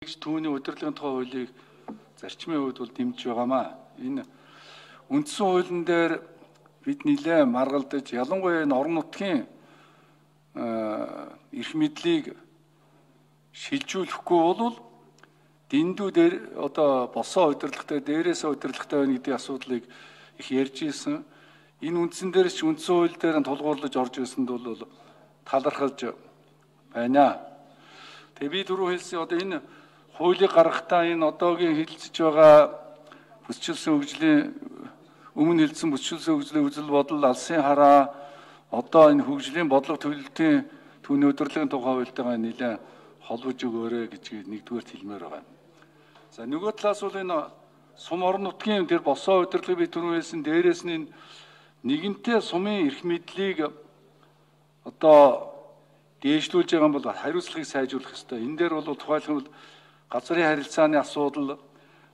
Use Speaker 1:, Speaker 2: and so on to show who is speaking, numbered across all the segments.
Speaker 1: түүний удирдлагын тухай хуулийг зарчмын хувьд бол дэмжиж байгаамаа. Энэ үндсэн хуулийн дээр бид нэлээ маргалдаж ялангуяа энэ орон нутгийн эрх мэдлийг шилжүүлэхгүй бол дэндүү одоо босоо удирдлагатай дээрээс удирдлагатай байна гэдэг асуудлыг их ярьж ийсэн. Энэ үндсэн дээр ч үндсэн хууль дээр нь тулгуурлаж орж ирсэнд бол талархалж байна. Тэгээ би түрүү хэлсэн одоо энэ хуулийг гаргахтаа энэ одоогийн хэлэлцэж байгаа бүсчилсэн хөгжлийн өмнө хэлсэн бүсчилсэн хөгжлийн үзэл бодол алсын хараа одоо энэ хөгжлийн бодлого төлөлтийн түүний өдөрлөгийн тухай хуультайгаа нэлээд холбож өгөөрэй гэж нэгдүгээр хэлмээр байгаа. За нөгөө талаас бол энэ сум орон нутгийн тэр босоо өдөрлөгийг би түрүү хэлсэн дээрээс нь нэгэнтээ сумын эрх мэдлийг одоо дээшлүүлж байгаа юм бол хариуцлагыг сайжруулах ёстой. Энэ дээр бол тухайлбал газрын харилцааны асуудал,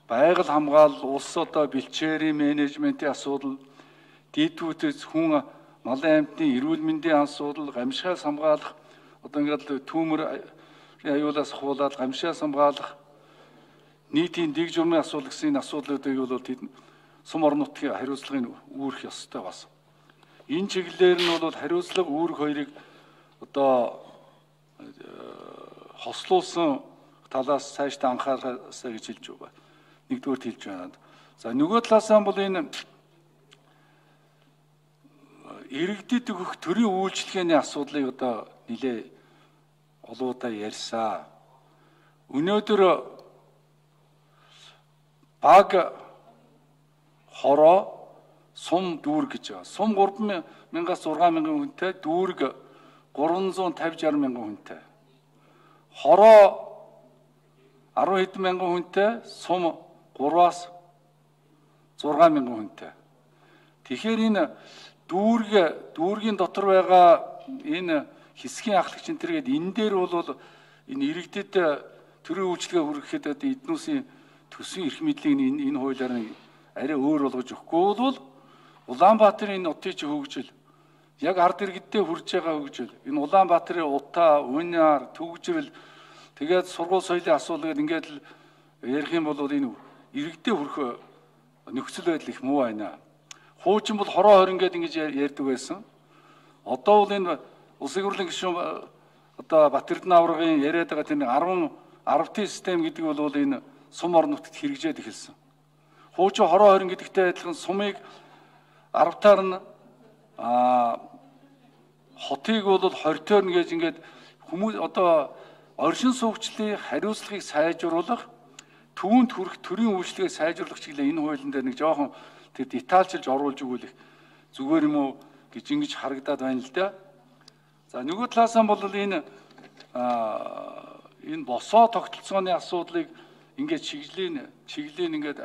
Speaker 1: байгаль хамгаалал, улс одоо бэлчээрийн менежментийн асуудал, дийдвүүтэс хүн малын амьтны эрүүл мэндийн асуудал, гамшигаас хамгаалах одоо ингээд түүмэр аюулаас хуулаад гамшигаас хамгаалах нийтийн дэг журмын асуудал гэсэн энэ асуудлуудыг бол тэд сум орон нутгийн хариуцлагын үүрэх ёстой бас. Энэ чиглэлээр нь бол хариуцлага үүрэх хоёрыг одоо хослуулсан талаас цаашдаа анхаарахсаа гэж хэлж байгаа. Нэгдүгээр хэлж байна. За нөгөө талаасаа бол энэ иргэдэд өгөх төрийн үйлчлэгээний асуудлыг одоо нилээ олоодаа ярьсан. Өнөөдөр баг хороо сум дүүр гэж байгаа. Сум 3000-аас 6000 хүнтэй, дүүрэг 350 60 мянган хүнтэй. Хороо 10 хэдэн мянган хүнтэй, сум 3-аас 6 мянган хүнтэй. Тэгэхээр энэ дүүрэг дүүргийн дотор байгаа энэ хэсгийн ахлагч энэ төргээд энэ дээр бол энэ иргэдэд төрийн үйлчлэгээ хүргэхэд одоо эднүүсийн төсвийн эрх мэдлийг энэ энэ хуулиар нь арай өөр болгож өгөхгүй. Бол Улаанбаатарын энэ нутгийн хөгжил. Яг ард иргэддээ хүрж байгаа хөгжил. Энэ Улаанбаатарын утаа, үнээр, төгжрөл Тэгээд сургууль соёлын асуулгад ингээд л ярих юм бол энэ иргэдээ хүрэх нөхцөл байдал их муу байна. Хуучин бол хороо хорин гэдэг ингэж ярьдаг байсан. Одоо бол энэ улсын хурлын гишүүн одоо Батэрдэн аврагын яриад байгаа тэр 10 10T систем гэдэг бол энэ сум орон нутгад хэрэгжээд эхэлсэн. Хуучин хороо хорин гэдэгтэй адилхан сумыг 10-таар нь а хотыг бол 20-тоор нь гэж ингээд хүмүүс одоо оршин суугчлалын хариуцлагыг сайжруулах түүнд хүрэх төрийн үйлчлэгээ сайжруулах чиглэлээ энэ хуулийн дээр нэг жоохон тэр детальчилж оруулж өгвөл зүгээр юм уу гэж ингэж харагдаад байна л да. За нөгөө талаас нь бол энэ энэ босоо тогтолцооны асуудлыг ингээд чиглэлийн чиглэлийн ингээд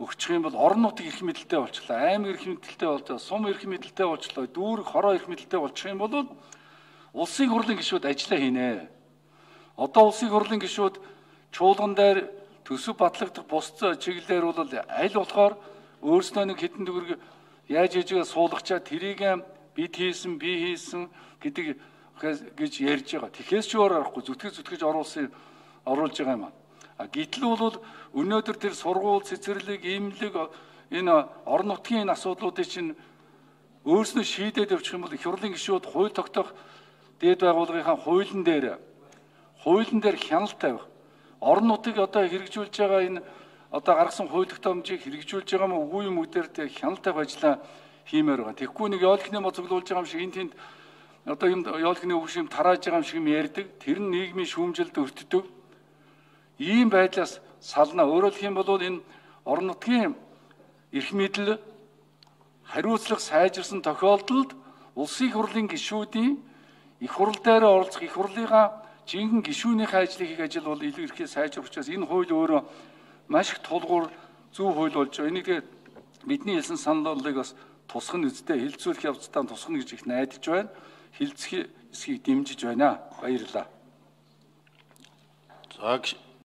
Speaker 1: өгчих юм бол орон нутгийн эрх мэдэлтэй болчлаа. Аймаг эрх мэдэлтэй болжоо, сум эрх мэдэлтэй болчлоо, дүүрэг хороо эрх мэдэлтэй болчих юм бол улсын хурлын гишүүд ажиллаа хийнэ. Одоо улсын хурлын гишүүд чуулган дээр төсөв батлагдах бус чиглэлээр бол аль болохоор өөрснөө нэг хитэн төгрөг яаж ээжгээ суулгачаа тэрийг бид хийсэн би хийсэн гэдэг гэж ярьж байгаа. Тэгэхээс ч өөр аргагүй зүтгэж зүтгэж оруулсан оруулж байгаа юм аа. А гítэл бол өнөөдөр тэр сургууль цэцэрлэг имлэг энэ орон нутгийн энэ асуудлуудыг чинь өөрснөө шийдээд явчих юм бол их хурлын гишүүд хууль тогтоох дээд байгууллагынхаа хуулийн дээр хуулийн дээр хяналт тавих. Орон нутгийг одоо хэрэгжүүлж байгаа энэ одоо гаргасан хууль тогтоомжийг хэрэгжүүлж байгаа мó үгүй юм үдээр хяналт тавих ажлаа хиймээр байгаа. Тэгэхгүй нэг яолхны мо цуглуулж байгаа юм шиг энэ тэнд одоо юм яолхны үг шиг тарааж байгаа юм шиг юм ярьдаг. Тэр нь нийгмийн шүүмжилд өртдөг. Ийм байдлаас сална. Өөрөөр хэлэх юм бол энэ орон нутгийн эрх мэдэл хариуцлага сайжирсан тохиолдолд улсын хурлын гишүүдийн их хурл дээр оролцох их хурлынхаа жинхэнэ гишүүнийхээ ажлыг хийх ажил бол илүү ихээр сайжрах учраас энэ хууль өөрөө маш их тулгуур зөв хууль болж байгаа. Энийг тэгээд бидний хэлсэн саналыг бас тусах нь үстэй хилцүүлэх явцдаа тусах нь гэж их найдаж байна. Хилцэх эсхийг дэмжиж байна. Баярлалаа.
Speaker 2: За